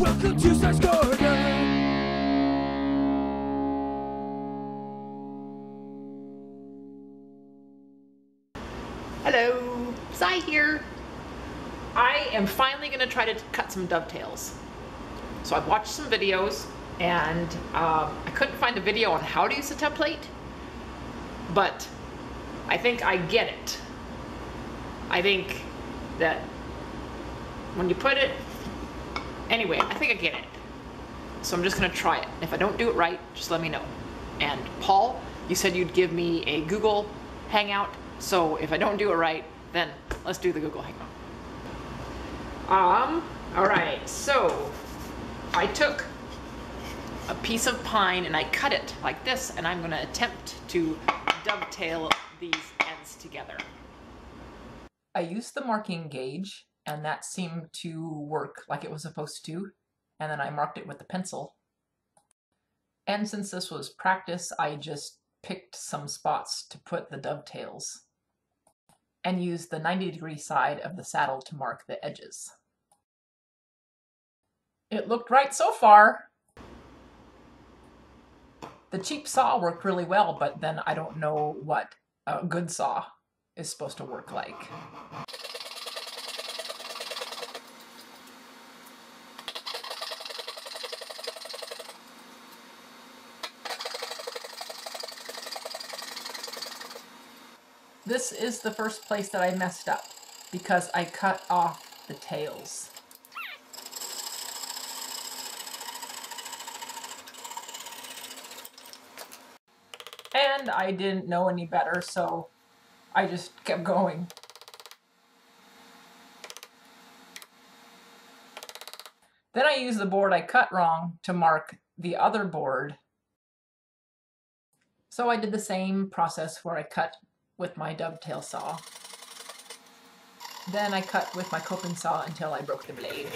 Welcome to Cy's Corner. Hello, Cy here. I am finally gonna try to cut some dovetails. So I've watched some videos and um, I couldn't find a video on how to use a template, but I think I get it. I think that when you put it, anyway, I think I get it. So I'm just gonna try it. If I don't do it right, just let me know. And Paul, you said you'd give me a Google Hangout, so if I don't do it right, then let's do the Google Hangout. Um, all right, so I took a piece of pine and I cut it like this, and I'm gonna attempt to dovetail these ends together. I used the marking gauge, and that seemed to work like it was supposed to, and then I marked it with the pencil. And since this was practice, I just picked some spots to put the dovetails and used the 90 degree side of the saddle to mark the edges. It looked right so far. The cheap saw worked really well, but then I don't know what a good saw is supposed to work like. This is the first place that I messed up because I cut off the tails. And I didn't know any better, so I just kept going. Then I used the board I cut wrong to mark the other board. So I did the same process where I cut with my dovetail saw. Then I cut with my coping saw until I broke the blade.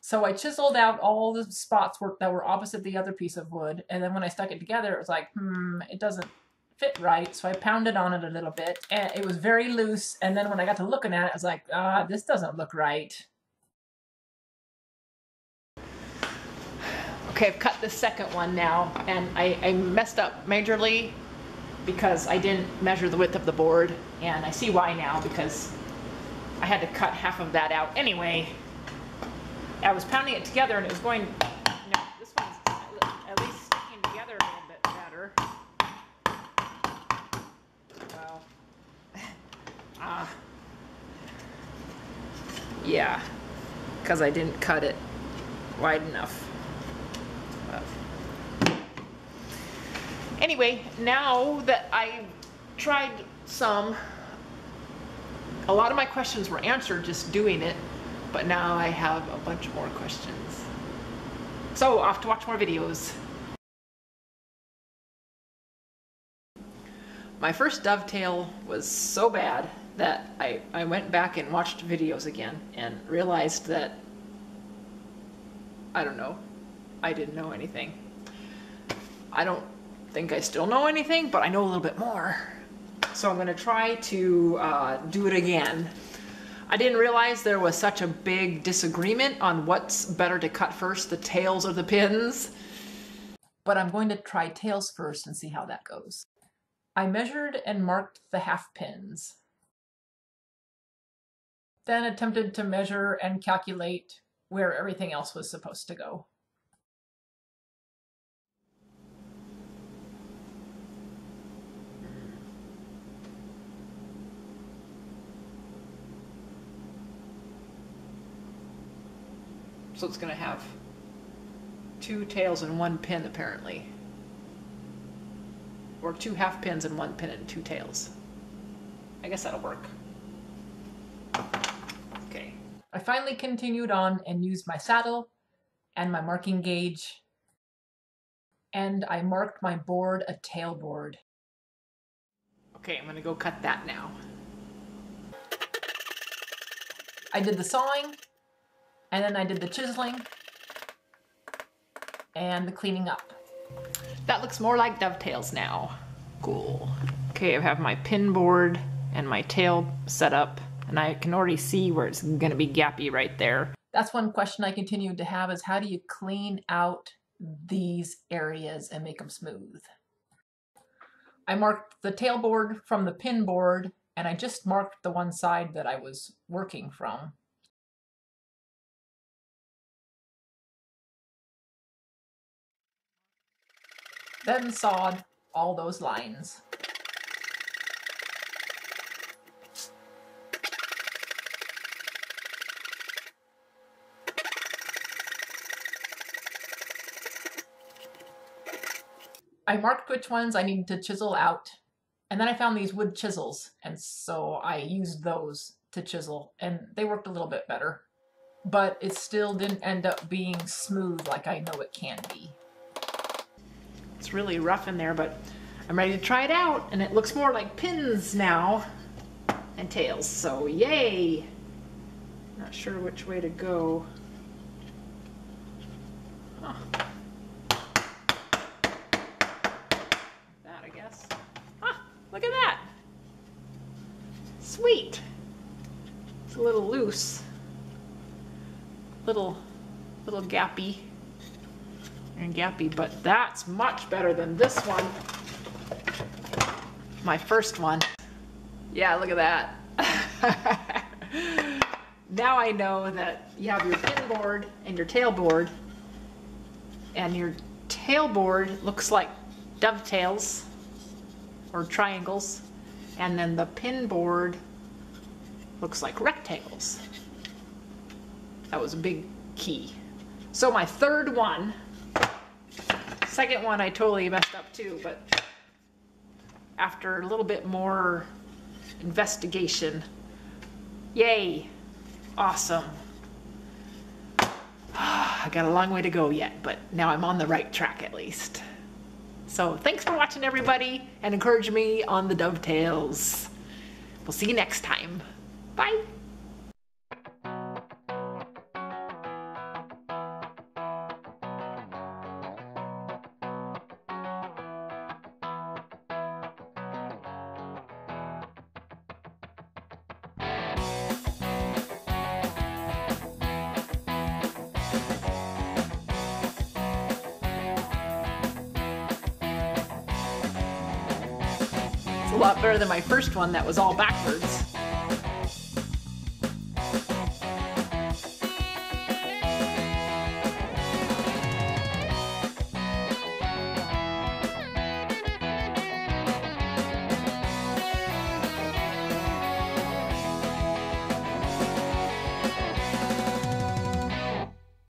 So I chiseled out all the spots that were opposite the other piece of wood, and then when I stuck it together, it was like, hmm, it doesn't fit right. So I pounded on it a little bit, and it was very loose. And then when I got to looking at it, I was like, ah, this doesn't look right. Okay, I've cut the second one now, and I, I messed up majorly because I didn't measure the width of the board, and I see why now because I had to cut half of that out anyway. I was pounding it together and it was going, no, this one's at least sticking together a little bit better. Well, ah, yeah, because I didn't cut it wide enough. But anyway, now that I tried some, a lot of my questions were answered just doing it, but now I have a bunch more questions. So off to watch more videos. My first dovetail was so bad that I, I went back and watched videos again and realized that, I don't know, I didn't know anything. I don't think I still know anything, but I know a little bit more. So I'm gonna try to uh, do it again. I didn't realize there was such a big disagreement on what's better to cut first, the tails or the pins. But I'm going to try tails first and see how that goes. I measured and marked the half pins. Then attempted to measure and calculate where everything else was supposed to go. So it's going to have two tails and one pin apparently. Or two half pins and one pin and two tails. I guess that'll work. Okay. I finally continued on and used my saddle and my marking gauge. And I marked my board a tail board. Okay, I'm gonna go cut that now. I did the sawing, and then I did the chiseling and the cleaning up. That looks more like dovetails now. Cool. Okay, I have my pin board and my tail set up and I can already see where it's gonna be gappy right there. that's one question I continue to have is how do you clean out these areas and make them smooth? I marked the tailboard from the pin board and I just marked the one side that I was working from. Then sawed all those lines. I marked which ones I needed to chisel out. And then I found these wood chisels, and so I used those to chisel, and they worked a little bit better. But it still didn't end up being smooth like I know it can be. It's really rough in there, but I'm ready to try it out, and it looks more like pins now and tails, so yay! Not sure which way to go. Huh. That, I guess. Ah, look at that! Sweet! It's a little loose. Little, little gappy and gappy, but that's much better than this one. My first one. Yeah, look at that. now I know that you have your pin board and your tail board, and your tail board looks like dovetails or triangles, and then the pin board looks like rectangles. That was a big key. So my third one second one I totally messed up too, but after a little bit more investigation, yay, awesome. I got a long way to go yet, but now I'm on the right track at least. So thanks for watching everybody and encourage me on the dovetails. We'll see you next time. Bye. Lot better than my first one that was all backwards.